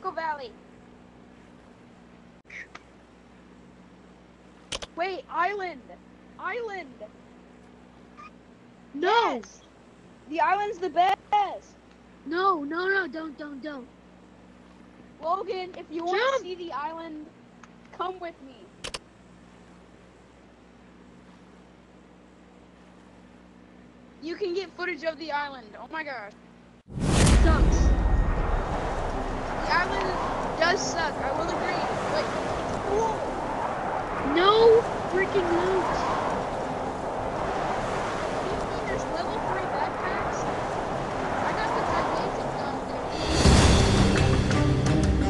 Echo Valley. Wait, island. Island. No, Yes. The island's the best. no, no, no, don't, don't, don't. Logan, if you want to see the island, come with me. You can get footage of the island. Oh my gosh. Sucks. The island does suck, I will agree. But cool. No freaking loot. You there's level 3 backpacks? I got the gigantic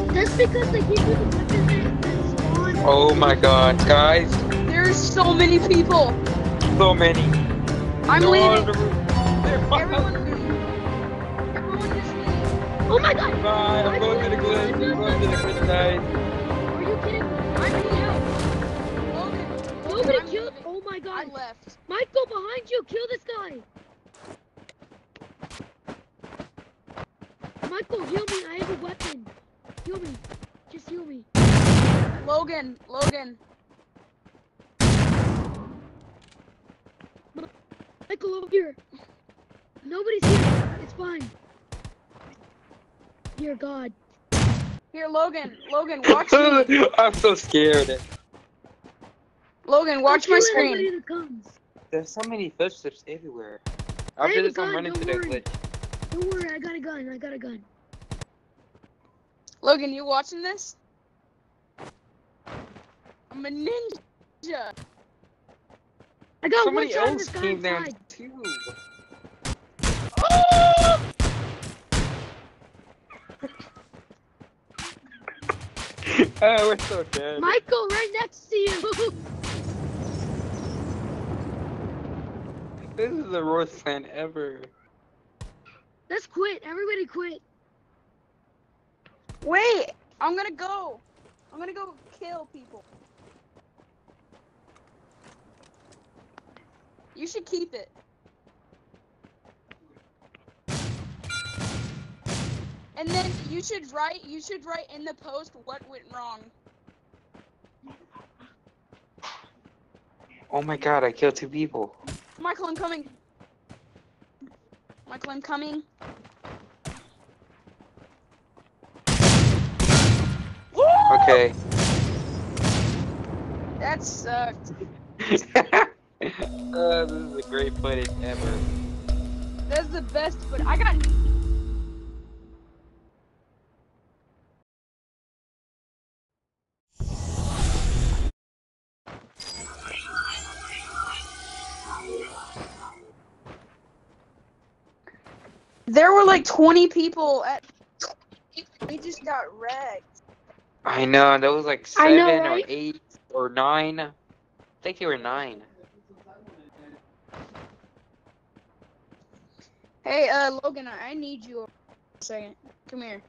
gun. That's because they give you the weapons that, that spawn. Oh my god, guys, There's so many people. so many. I'm Go on leaving. the roof. They're Everyone leave. Everyone just leave. Oh my god. Bye, I'm going to the glitch. I'm going to the glitch, guys. Are you kidding? I'm out. Logan, Nobody I'm killed. leaving. Oh my god. I left. Michael, behind you. Kill this guy. Michael, heal me. I have a weapon. Heal me. Just heal me. Logan, Logan. Michael, over here. Nobody's here. It's fine. Dear God. Here, Logan. Logan, watch me. I'm so scared. Logan, watch my screen. anybody that comes. There's so many footsteps everywhere. I have After a this, I'm gun, running to the worry. glitch. Don't worry, I got a gun. I got a gun. Logan, you watching this? I'm a ninja. I got Somebody one shot in else this guy came there inside. too. oh, we're so dead. Michael, right next to you. This is the worst plan ever. Let's quit. Everybody quit. Wait, I'm gonna go. I'm gonna go kill people. You should keep it. And then you should write you should write in the post what went wrong. Oh my god, I killed two people. Michael, I'm coming. Michael, I'm coming. Okay. That sucked. uh, this is a great footage ever. That's the best, but I got There were like 20 people at. They just got wrecked. I know, that was like I seven know, or eight or nine. I think they were nine. Hey, uh, Logan, I I need you a second. Come here.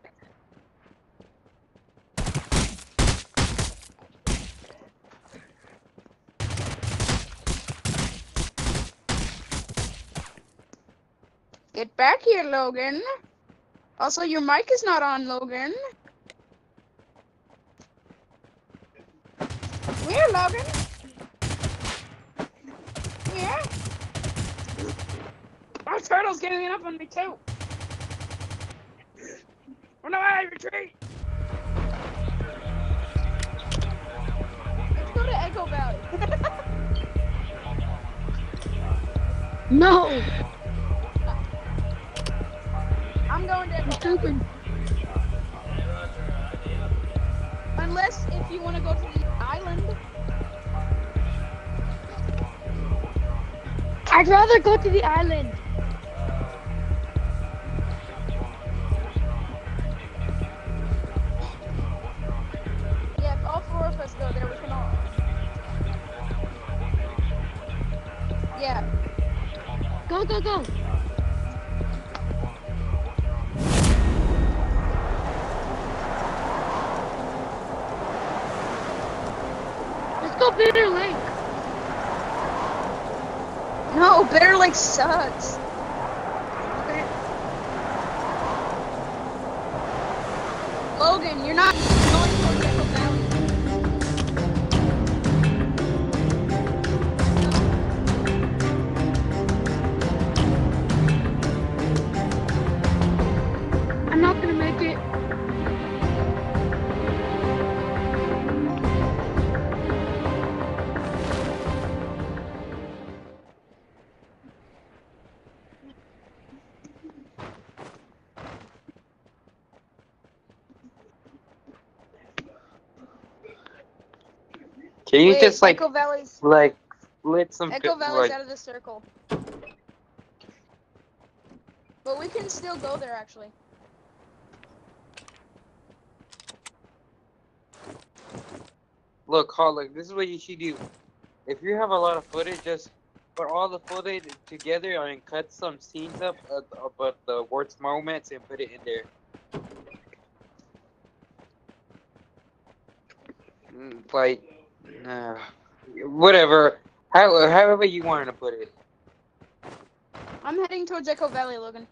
Get back here, Logan. Also, your mic is not on, Logan. Come here, Logan. Come here. My turtle's getting up on me too. Run away, retreat. Let's go to Echo Valley. No. You're stupid. Unless if you want to go to the island. I'd rather go to the island. Yeah, if all four of us go there, we can all. Yeah. Go, go, go. Bitter Lake. No, Bitter Lake sucks. Logan, you're not Can you Wait, just like Echo Valley's like split some Echo Valley's like, out of the circle. But we can still go there actually. Look, like this is what you should do. If you have a lot of footage, just put all the footage together and cut some scenes up about the worst moments and put it in there. Mm, Like, uh, whatever. How, however you want to put it. I'm heading towards Echo Valley, Logan.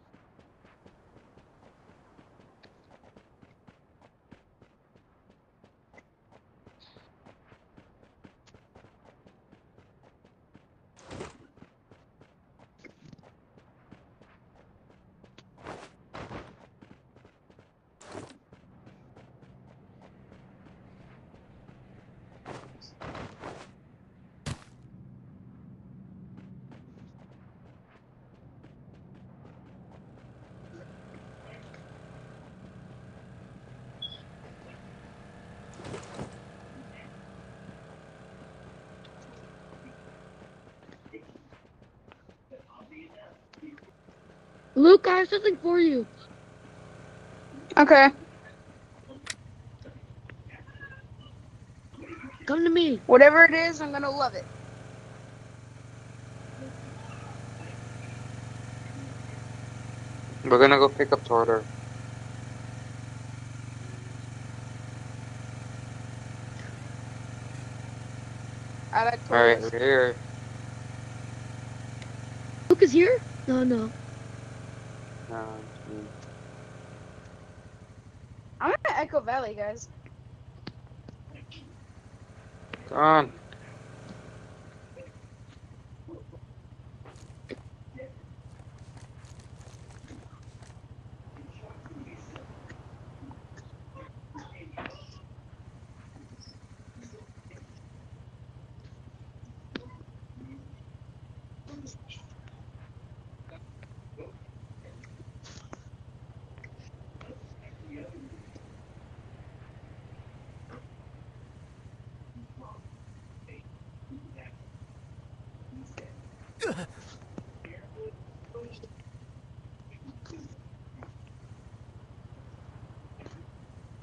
Luke, I have something for you. Okay. Come to me. Whatever it is, I'm gonna love it. We're gonna go pick up Torter. I like Alright, we're here. Luke is here? No, no. Um, I'm at Echo Valley, guys. Come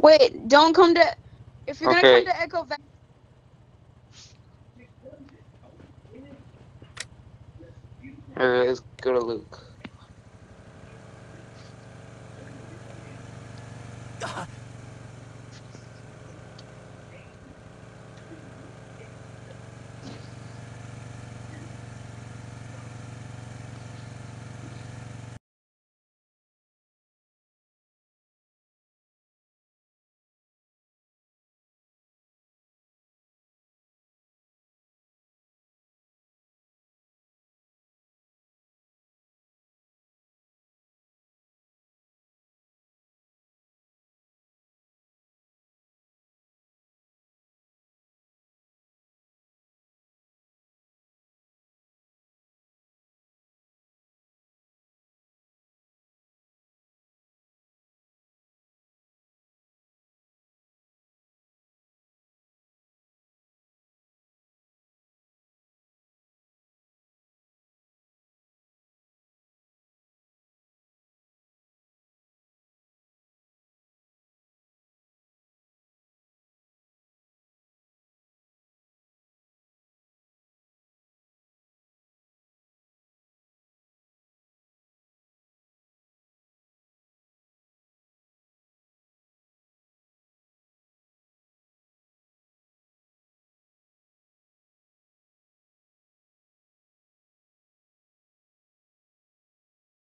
Wait, don't come to. If you're gonna come to Echo Valley, Alright, let's go to Luke. Ah.